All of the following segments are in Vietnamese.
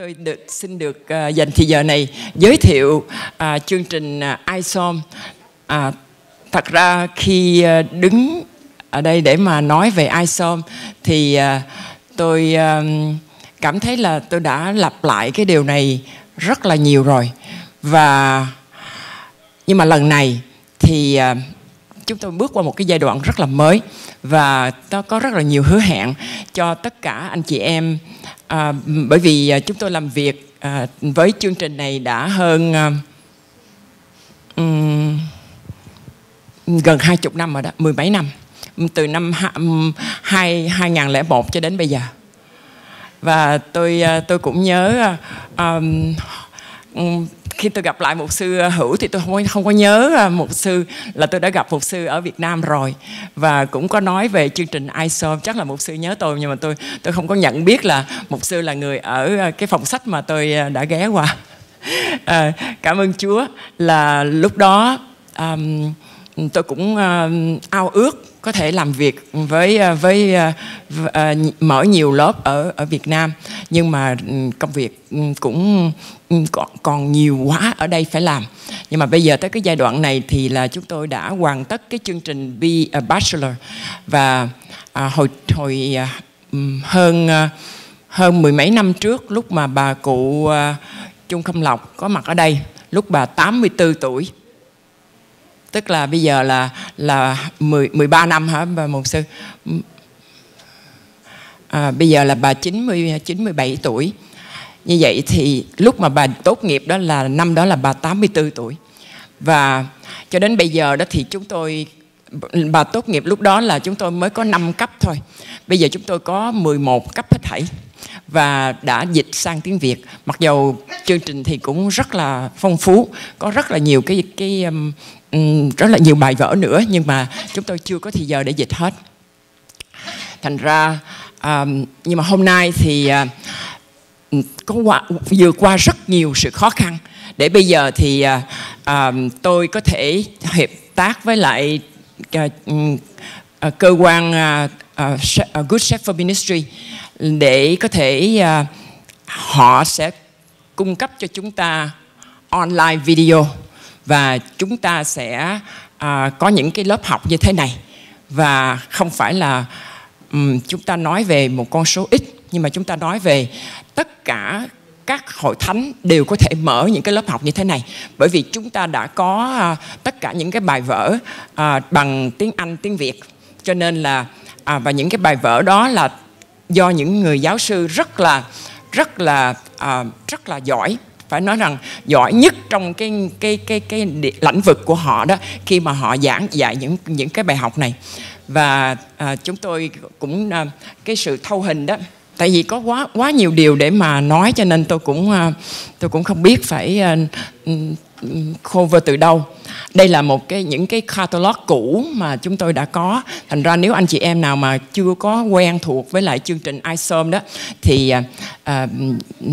tôi được xin được uh, dành thời giờ này giới thiệu uh, chương trình à, uh, ISOM. Uh, thật ra khi uh, đứng ở đây để mà nói về ISOM thì uh, tôi uh, cảm thấy là tôi đã lặp lại cái điều này rất là nhiều rồi và nhưng mà lần này thì uh, chúng tôi bước qua một cái giai đoạn rất là mới và nó có rất là nhiều hứa hẹn cho tất cả anh chị em à, bởi vì à, chúng tôi làm việc à, với chương trình này đã hơn à, um, gần hai chục năm rồi đó mười mấy năm từ năm hai hai nghìn lẻ một cho đến bây giờ. Và tôi à, tôi cũng nhớ um, khi tôi gặp lại một sư ờ, hữu thì tôi không có, không có nhớ ờ, một sư là tôi đã gặp một sư ở Việt Nam rồi. Và cũng có nói về chương trình ISO chắc là một sư nhớ tôi nhưng mà tôi tôi không có nhận biết là một sư là người ở ờ, cái phòng sách mà tôi đã ghé qua. À, cảm ơn Chúa là lúc đó um, tôi cũng uh, ao ước có thể làm việc với ờ, với ờ, ờ, mở nhiều lớp ở ở Việt Nam. Nhưng mà ừ, công việc ừ, cũng ừ, còn còn nhiều quá ở đây phải làm. Nhưng mà bây giờ tới cái giai đoạn này thì là chúng tôi đã hoàn tất cái chương trình B. Bachelor. Và à, hồi hồi à, hơn hơn mười mấy năm trước, lúc mà bà cụ Trung Khâm Lộc có mặt ở đây, lúc bà 84 tuổi tức là bây giờ là là 10 13 năm hả bà mục sư? À, bây giờ là bà 90 97 tuổi. Như vậy thì lúc mà bà tốt nghiệp đó là năm đó là bà 84 tuổi. Và cho đến bây giờ đó thì chúng tôi bà tốt nghiệp lúc đó là chúng tôi mới có 5 cấp thôi. Bây giờ chúng tôi có 11 cấp hết thảy. Và đã dịch sang tiếng Việt. Mặc dầu chương trình thì cũng rất là phong phú có rất là nhiều cái cái um, um, rất là nhiều bài vở nữa nhưng mà chúng tôi chưa có thời giờ để dịch hết. Thành ra um, nhưng mà hôm nay thì uh, có qua, vừa qua rất nhiều sự khó khăn. Để bây giờ thì uh, um, tôi có thể hợp tác với lại uh, uh, cơ quan uh, uh, Good Shepherd Ministry để có thể uh, họ sẽ cung cấp cho chúng ta online video và chúng ta sẽ à, có những cái lớp học như thế này. Và không phải là um, chúng ta nói về một con số ít nhưng mà chúng ta nói về tất cả các hội thánh đều có thể mở những cái lớp học như thế này. Bởi vì chúng ta đã có à, tất cả những cái bài vở à, bằng tiếng Anh tiếng Việt. Cho nên là à, và những cái bài vở đó là do những người giáo sư rất là rất là à, rất là giỏi phải nói rằng giỏi nhất trong cái cái cái cái lĩnh vực của họ đó khi mà họ giảng dạy những những cái bài học này. Và à, chúng tôi cũng à, cái sự thâu hình đó tại vì có quá quá nhiều điều để mà nói cho nên tôi cũng à, tôi cũng không biết phải à, ừ, ừ, cover từ đâu. Đây là một cái những cái catalog cũ mà chúng tôi đã có. Thành ra nếu anh chị em nào mà chưa có quen thuộc với lại chương trình iSOM đó thì à, à ừ,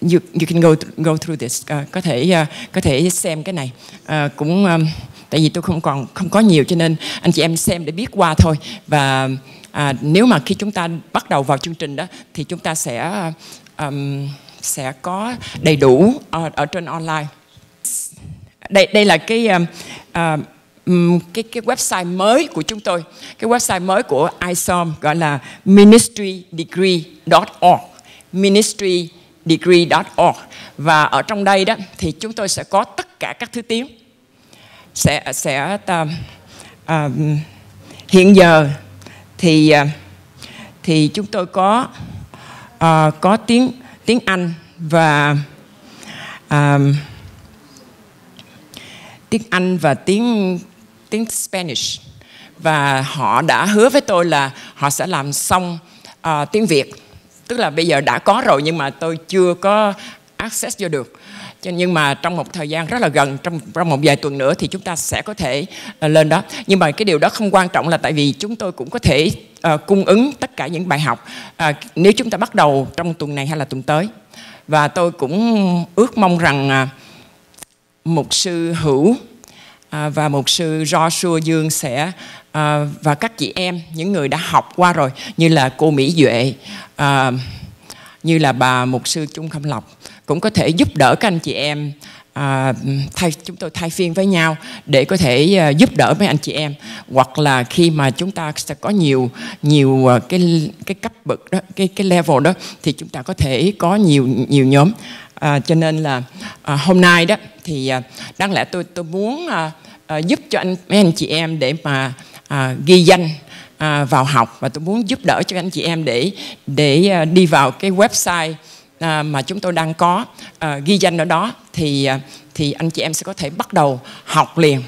you, you can go go through this. Uh, có thể uh, có thể xem cái này. Uh, cũng um, tại vì tôi không còn không có nhiều cho nên anh chị em xem để biết qua thôi. Và à, nếu mà khi chúng ta bắt đầu vào chương trình đó thì chúng ta sẽ um, sẽ có đầy đủ ở, ở trên online. Đây đây là cái um, uh, cái cái website mới của chúng tôi. Cái website mới của ISOM gọi là ministrydegree.org ministry degree.org và ở trong đây đó thì chúng tôi sẽ có tất cả các thứ tiếng. Sẽ sẽ uh, uh, hiện giờ thì uh, thì chúng tôi có uh, có tiếng tiếng Anh và uh, tiếng Anh và tiếng tiếng Spanish. Và họ đã hứa với tôi là họ sẽ làm xong uh, tiếng Việt tức là bây giờ đã có rồi nhưng mà tôi chưa có access vô được. Nhưng mà trong một thời gian rất là gần trong trong một vài tuần nữa thì chúng ta sẽ có thể uh, lên đó. Nhưng mà cái điều đó không quan trọng là tại vì chúng tôi cũng có thể uh, cung ứng tất cả những bài học uh, nếu chúng ta bắt đầu trong tuần này hay là tuần tới. Và tôi cũng ước mong rằng à, uh, mục sư hữu uh, và một sư Joshua Dương sẽ à, và các chị em những người đã học qua rồi như là cô Mỹ Duệ à, như là bà mục sư Trung Khâm Lộc cũng có thể giúp đỡ các anh chị em à, thay chúng tôi thay phiên với nhau để có thể à, giúp đỡ mấy anh chị em. Hoặc là khi mà chúng ta sẽ có nhiều nhiều à, cái cái cấp bậc đó cái cái level đó thì chúng ta có thể có nhiều nhiều nhóm. À, cho nên là à, hôm nay đó thì à, đáng lẽ tôi tôi muốn à, à, giúp cho anh mấy anh chị em để mà à, ghi danh à, vào học. Và tôi muốn giúp đỡ cho anh chị em để để à, đi vào cái website à, mà chúng tôi đang có. À, ghi danh ở đó thì à, thì anh chị em sẽ có thể bắt đầu học liền.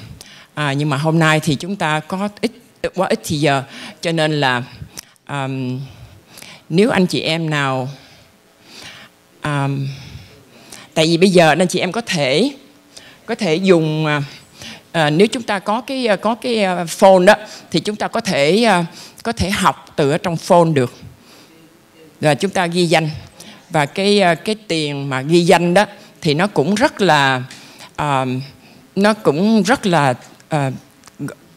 À, nhưng mà hôm nay thì chúng ta có ít quá ít thì giờ. Cho nên là um, nếu anh chị em nào um, tại vì bây giờ anh chị em có thể có thể dùng à, à, nếu chúng ta có cái à, có cái à, phone đó thì chúng ta có thể à, có thể học từ ở trong phone được. Và chúng ta ghi danh. Và cái cái tiền mà ghi danh đó thì nó cũng rất là uh, nó cũng rất là uh,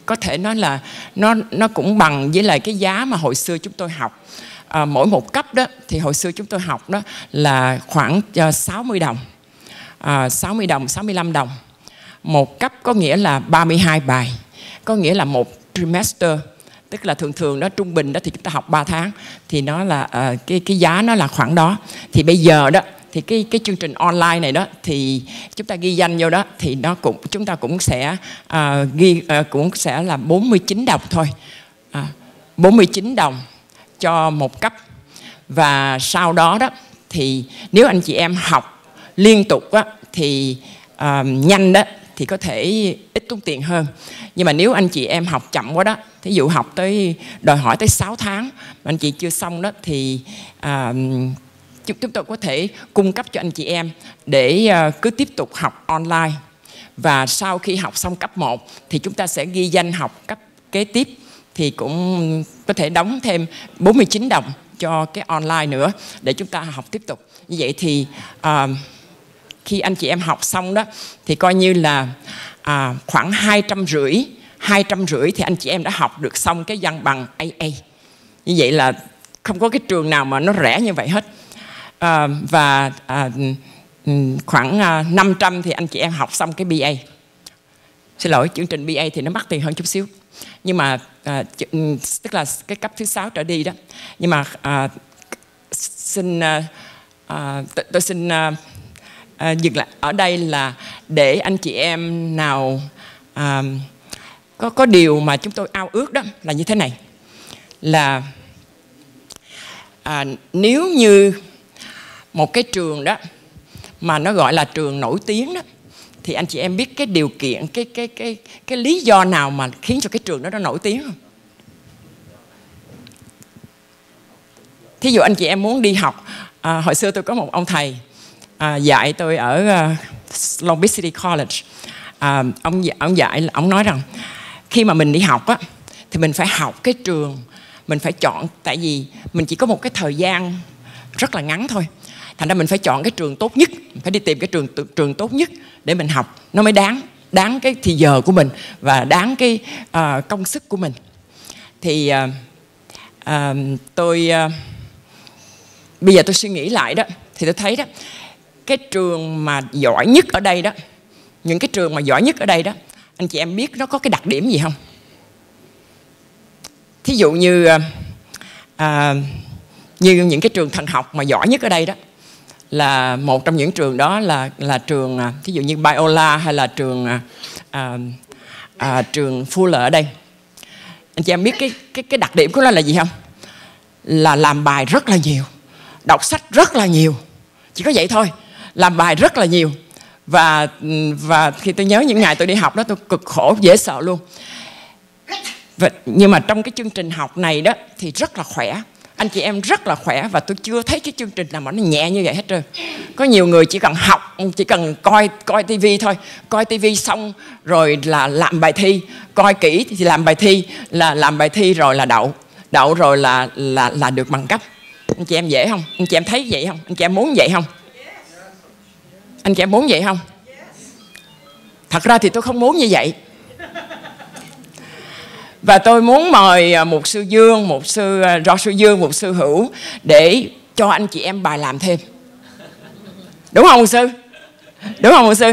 có thể nói là nó nó cũng bằng với lại cái giá mà hồi xưa chúng tôi học. À, mỗi một cấp đó thì hồi xưa chúng tôi học đó là khoảng uh, 60 đồng. À, 60 đồng 65 đồng một cấp có nghĩa là 32 bài có nghĩa là một trimester. Tức là thường thường đó trung bình đó thì chúng ta học 3 tháng. Thì nó là uh, cái cái giá nó là khoảng đó. Thì bây giờ đó thì cái cái chương trình online này đó thì chúng ta ghi danh vô đó thì nó cũng chúng ta cũng sẽ uh, ghi uh, cũng sẽ là 49 đồng thôi. À, 49 đồng cho một cấp. Và sau đó đó thì nếu anh chị em học liên tục á, thì uh, nhanh đó thì có thể ít tốn tiền hơn. Nhưng mà nếu anh chị em học chậm quá đó thí dụ học tới đòi hỏi tới 6 tháng mà anh chị chưa xong đó thì à, chúng tôi có thể cung cấp cho anh chị em để à, cứ tiếp tục học online. Và sau khi học xong cấp 1 thì chúng ta sẽ ghi danh học cấp kế tiếp thì cũng có thể đóng thêm 49 đồng cho cái online nữa để chúng ta học tiếp tục. Như vậy thì uh, khi anh chị em học xong đó thì coi như là à, khoảng hai trăm rưỡi hai trăm rưỡi thì anh chị em đã học được xong cái văn bằng AA như vậy là không có cái trường nào mà nó rẻ như vậy hết. À, và à, ừ, khoảng à, 500 thì anh chị em học xong cái BA xin lỗi chương trình BA thì nó mắc tiền hơn chút xíu. Nhưng mà à, ừ, tức là cái cấp thứ sáu trở đi đó. Nhưng mà à, xin à, à, tôi xin à, à, dừng lại ở đây là để anh chị em nào à, có có điều mà chúng tôi ao ước đó là như thế này là à, nếu như một cái trường đó mà nó gọi là trường nổi tiếng đó thì anh chị em biết cái điều kiện cái cái cái cái lý do nào mà khiến cho cái trường đó nó nổi tiếng không? Thí dụ anh chị em muốn đi học à, hồi xưa tôi có một ông thầy à, dạy tôi ở uh, Long Beach City College. À, ông ông dạy ông nói rằng khi mà mình đi học á thì mình phải học cái trường mình phải chọn tại vì mình chỉ có một cái thời gian rất là ngắn thôi. Thành ra mình phải chọn cái trường tốt nhất phải đi tìm cái trường trường tốt nhất để mình học. Nó mới đáng đáng cái thì giờ của mình và đáng cái uh, công sức của mình. Thì uh, uh, tôi uh, bây giờ tôi suy nghĩ lại đó thì tôi thấy đó cái trường mà giỏi nhất ở đây đó. Những cái trường mà giỏi nhất ở đây đó anh chị em biết nó có cái đặc điểm gì không? Thí dụ như à, như những cái trường thần học mà giỏi nhất ở đây đó là một trong những trường đó là là trường ờ, thí dụ như Biola hay là trường à, à, trường Fuller ở đây. Anh chị em biết cái cái cái đặc điểm của nó là gì không? Là làm bài rất là nhiều đọc sách rất là nhiều. Chỉ có vậy thôi làm bài rất là nhiều. Và và khi tôi nhớ những ngày tôi đi học đó tôi cực khổ dễ sợ luôn. Và, nhưng mà trong cái chương trình học này đó thì rất là khỏe. Anh chị em rất là khỏe và tôi chưa thấy cái chương trình nào mà nó nhẹ như vậy hết trơn. Có nhiều người chỉ cần học chỉ cần coi coi tivi thôi. Coi tivi xong rồi là làm bài thi. Coi kỹ thì làm bài thi là làm bài thi rồi là đậu. Đậu rồi là là là được bằng cấp. Anh chị em dễ không? Anh chị em thấy vậy không? Anh chị em muốn vậy không? Anh chị em muốn vậy không? Thật ra thì tôi không muốn như vậy. Và tôi muốn mời à, một sư Dương, một sư à, do sư Dương, một sư Hữu để cho anh chị em bài làm thêm. Đúng không sư? Đúng không sư?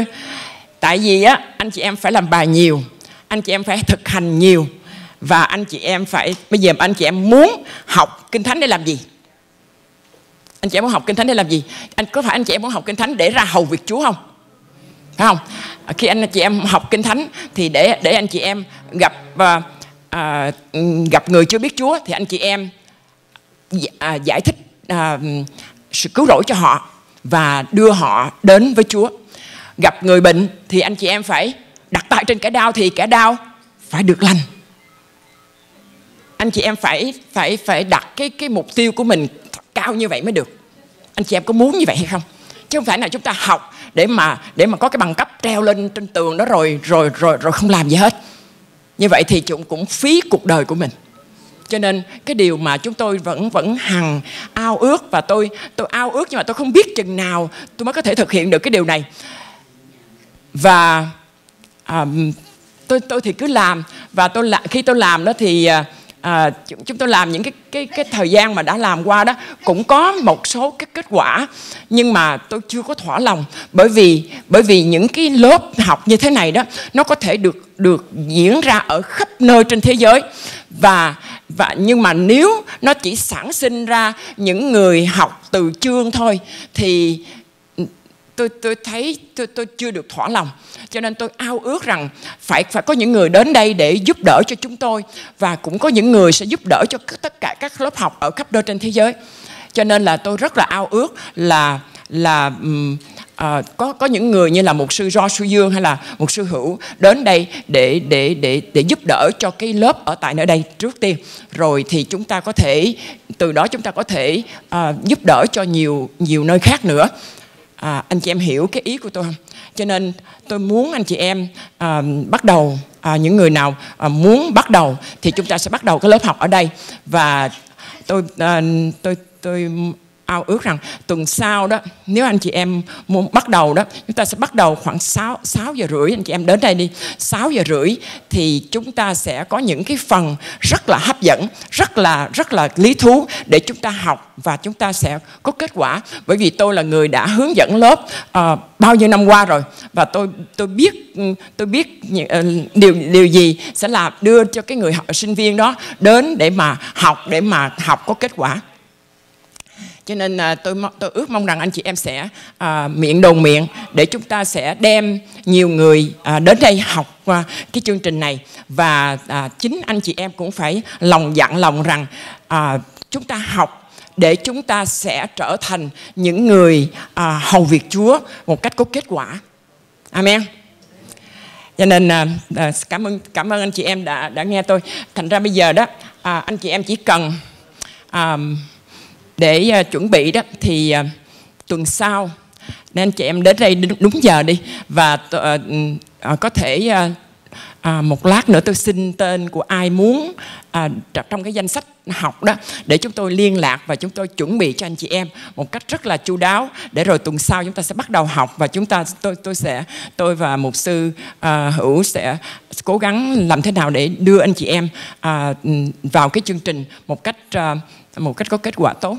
Tại vì á anh chị em phải làm bài nhiều anh chị em phải thực hành nhiều và anh chị em phải bây giờ anh chị em muốn học kinh thánh để làm gì? Anh chị em muốn học kinh thánh để làm gì? Anh có phải anh chị em muốn học kinh thánh để ra hầu việc chúa không? Phải không? À, khi anh chị em học kinh thánh thì để để anh chị em gặp uh, à, gặp người chưa biết chúa thì anh chị em à, giải thích à, sự cứu rỗi cho họ và đưa họ đến với chúa. Gặp người bệnh thì anh chị em phải đặt tay trên kẻ đau thì kẻ đau phải được lành. Anh chị em phải phải phải đặt cái cái mục tiêu của mình cao như vậy mới được. Anh chị em có muốn như vậy hay không? Chứ không phải là chúng ta học để mà để mà có cái bằng cấp treo lên trên tường đó rồi rồi rồi rồi không làm gì hết. Như vậy thì chúng cũng phí cuộc đời của mình. Cho nên cái điều mà chúng tôi vẫn vẫn hằng ao ước và tôi tôi ao ước nhưng mà tôi không biết chừng nào tôi mới có thể thực hiện được cái điều này. Và um, tôi tôi thì cứ làm và tôi là khi tôi làm đó thì uh, à, chúng tôi làm những cái cái cái thời gian mà đã làm qua đó cũng có một số cái kết quả nhưng mà tôi chưa có thỏa lòng. Bởi vì bởi vì những cái lớp học như thế này đó nó có thể được được diễn ra ở khắp nơi trên thế giới. Và và nhưng mà nếu nó chỉ sản sinh ra những người học từ chương thôi thì tôi tôi thấy tôi tôi chưa được thỏa lòng. Cho nên tôi ao ước rằng phải phải có những người đến đây để giúp đỡ cho chúng tôi và cũng có những người sẽ giúp đỡ cho tất cả các lớp học ở khắp nơi trên thế giới. Cho nên là tôi rất là ao ước là là um, à, có có những người như là một sư Do Sư Dương hay là một sư Hữu đến đây để để để để giúp đỡ cho cái lớp ở tại nơi đây trước tiên. Rồi thì chúng ta có thể từ đó chúng ta có thể à, giúp đỡ cho nhiều nhiều nơi khác nữa à, anh chị em hiểu cái ý của tôi không? Cho nên tôi muốn anh chị em à, bắt đầu à, những người nào à, muốn bắt đầu thì chúng ta sẽ bắt đầu cái lớp học ở đây. Và tôi à, tôi tôi ao ước rằng tuần sau đó nếu anh chị em muốn bắt đầu đó chúng ta sẽ bắt đầu khoảng 6, 6 giờ rưỡi anh chị em đến đây đi. 6 giờ rưỡi thì chúng ta sẽ có những cái phần rất là hấp dẫn rất là rất là lý thú để chúng ta học và chúng ta sẽ có kết quả. Bởi vì tôi là người đã hướng dẫn lớp uh, bao nhiêu năm qua rồi và tôi tôi biết ừ, tôi biết uh, điều điều gì sẽ là đưa cho cái người học sinh viên đó đến để mà học để mà học có kết quả cho nên à, tôi tôi ước mong rằng anh chị em sẽ à, miệng đồn miệng để chúng ta sẽ đem nhiều người à, đến đây học à, cái chương trình này và à, chính anh chị em cũng phải lòng dặn lòng rằng à, chúng ta học để chúng ta sẽ trở thành những người à, hầu việc Chúa một cách có kết quả. Amen. Cho nên à, à cảm ơn cảm ơn anh chị em đã đã nghe tôi. Thành ra bây giờ đó à, anh chị em chỉ cần à, để uh, chuẩn bị đó thì uh, tuần sau nên chị em đến đây đúng giờ đi và uh, uh, có thể uh, à, một lát nữa tôi xin tên của ai muốn à, trong cái danh sách học đó để chúng tôi liên lạc và chúng tôi chuẩn bị cho anh chị em một cách rất là chu đáo. Để rồi tuần sau chúng ta sẽ bắt đầu học và chúng ta tôi tôi sẽ tôi và mục sư à, hữu sẽ cố gắng làm thế nào để đưa anh chị em à, vào cái chương trình một cách à, một cách có kết quả tốt.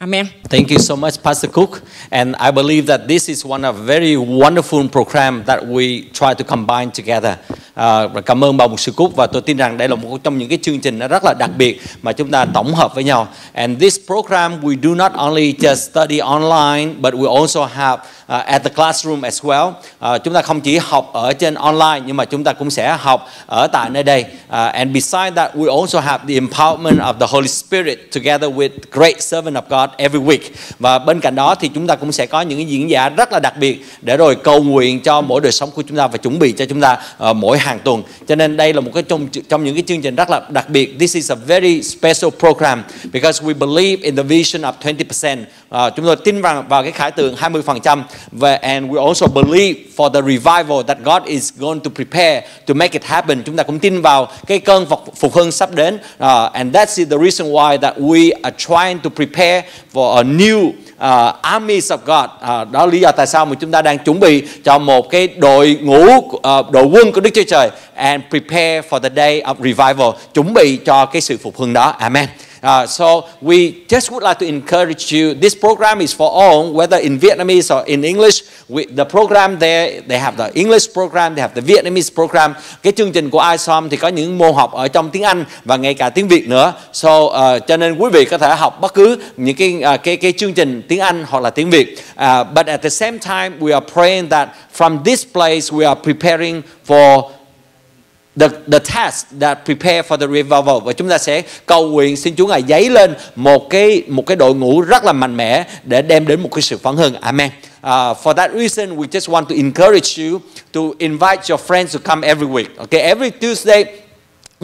Amen. Thank you so much, Pastor Cook. And I believe that this is one of very wonderful program that we try to combine together. Uh, cảm ơn bà mục sư Cook và tôi tin rằng đây là một trong những cái chương trình nó rất là đặc biệt mà chúng ta tổng hợp với nhau. And this program we do not only just study online, but we also have uh, at the classroom as well. Uh, chúng ta không chỉ học ở trên online nhưng mà chúng ta cũng sẽ học ở tại nơi đây. Uh, and beside that, we also have the empowerment of the Holy Spirit together with great servant of God every week. Và bên cạnh đó thì chúng ta cũng sẽ có những cái diễn giả rất là đặc biệt để rồi cầu nguyện cho mỗi đời sống của chúng ta và chuẩn bị cho chúng ta uh, mỗi hàng tuần. Cho nên đây là một cái trong trong những cái chương trình rất là đặc biệt. This is a very special program because we believe in the vision of 20%. À, chúng tôi tin vào vào cái khải tượng 20% và and we also believe for the revival that God is going to prepare to make it happen. Chúng ta cũng tin vào cái cơn phục, phục hưng sắp đến. Uh, and that's the reason why that we are trying to prepare for a new uh, armies of God. Uh, đó là lý do tại sao mà chúng ta đang chuẩn bị cho một cái đội ngũ uh, đội quân của Đức Chúa Trời and prepare for the day of revival. Chuẩn bị cho cái sự phục hưng đó. Amen. Uh, so we just would like to encourage you. This program is for all, whether in Vietnamese or in English. We, the program there, they have the English program, they have the Vietnamese program. Cái chương trình của ISOM thì có những môn học ở trong tiếng Anh và ngay cả tiếng Việt nữa. So uh, cho nên quý vị có thể học bất cứ những cái uh, cái cái chương trình tiếng Anh hoặc là tiếng Việt. Uh, but at the same time, we are praying that from this place we are preparing for the, the task that prepare for the revival và chúng ta sẽ cầu nguyện xin Chúa ngài giấy lên một cái một cái đội ngũ rất là mạnh mẽ để đem đến một cái sự phấn hưng. Amen. Uh, for that reason, we just want to encourage you to invite your friends to come every week. Okay, every Tuesday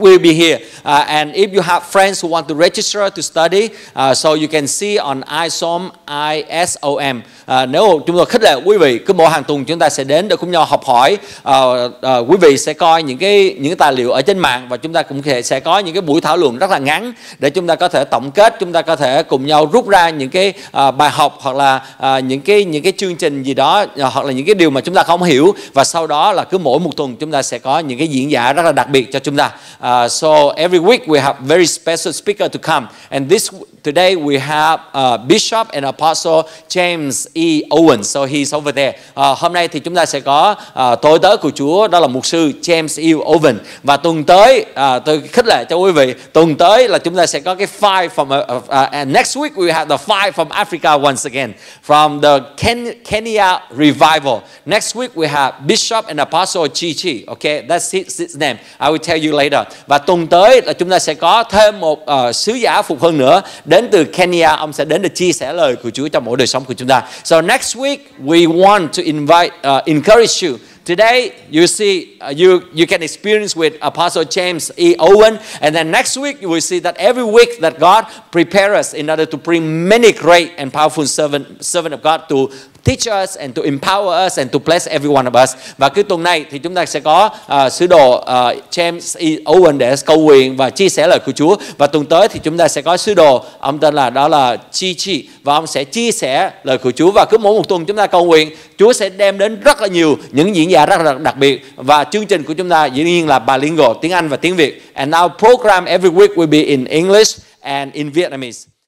will be here. Uh, and if you have friends who want to register to study, uh, so you can see on ISOM, ISOM. Uh, nếu chúng tôi khích lệ quý vị, cứ mỗi hàng tuần chúng ta sẽ đến để cùng nhau học hỏi. Uh, uh, quý vị sẽ coi những cái những cái tài liệu ở trên mạng và chúng ta cũng sẽ sẽ có những cái buổi thảo luận rất là ngắn để chúng ta có thể tổng kết, chúng ta có thể cùng nhau rút ra những cái uh, bài học hoặc là uh, những cái những cái chương trình gì đó uh, hoặc là những cái điều mà chúng ta không hiểu và sau đó là cứ mỗi một tuần chúng ta sẽ có những cái diễn giả rất là đặc biệt cho chúng ta. Uh, so every week we have very special speaker to come, and this today we have uh, Bishop and Apostle James E. Owen. So he's over there. Uh, hôm nay thì chúng ta sẽ có uh, tôi tớ của Chúa đó là mục sư James E. Owen và tuần tới uh, tôi khích lệ cho quý vị tuần tới là chúng ta sẽ có cái five from uh, uh, and next week we have the five from Africa once again from the Ken- Kenya revival. Next week we have Bishop and Apostle Chi Chi. Okay, that's his, his name. I will tell you later. Và tuần tới là chúng ta sẽ có thêm một uh, sứ giả phục hưng nữa đến từ Kenya. Ông sẽ đến để chia sẻ lời của Chúa trong mỗi đời sống của chúng ta. So next week we want to invite, uh, encourage you Today, you see, uh, you, you can experience with Apostle James E. Owen. And then next week, you will see that every week that God prepare us in order to bring many great and powerful servant, servant of God to teach us and to empower us and to bless every one of us. Và cứ tuần này thì chúng ta sẽ có uh, sứ đồ uh, James E. Owen để cầu nguyện và chia sẻ lời của Chúa. Và tuần tới thì chúng ta sẽ có sứ đồ ông tên là đó là Chi Chi và ông sẽ chia sẻ lời của Chúa và cứ mỗi một tuần chúng ta cầu nguyện Chúa sẽ đem đến rất là nhiều những diễn giả rất là đặc biệt và chương trình của chúng ta dĩ nhiên là bilingual tiếng Anh và tiếng Việt. And our program every week will be in English and in Vietnamese.